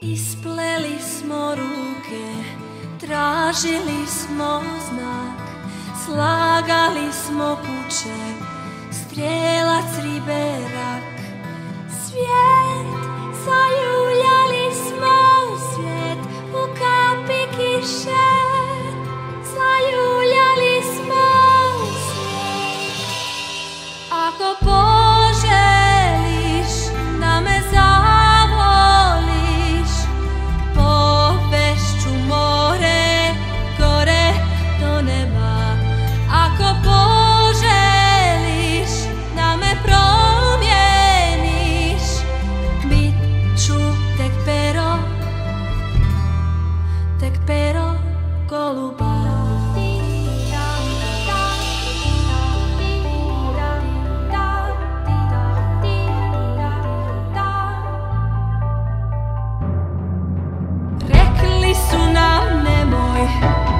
Ispleli smo ruke, tražili smo znak, slagali smo kuće, strelac riberak. Svijet, zajuljali smo svijet u kapi kiše, zajuljali smo svijet. Ako po away.